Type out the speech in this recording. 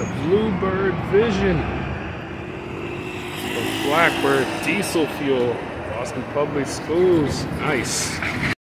It's a Bluebird Vision. From Blackbird Diesel Fuel. Boston Public Schools. Nice.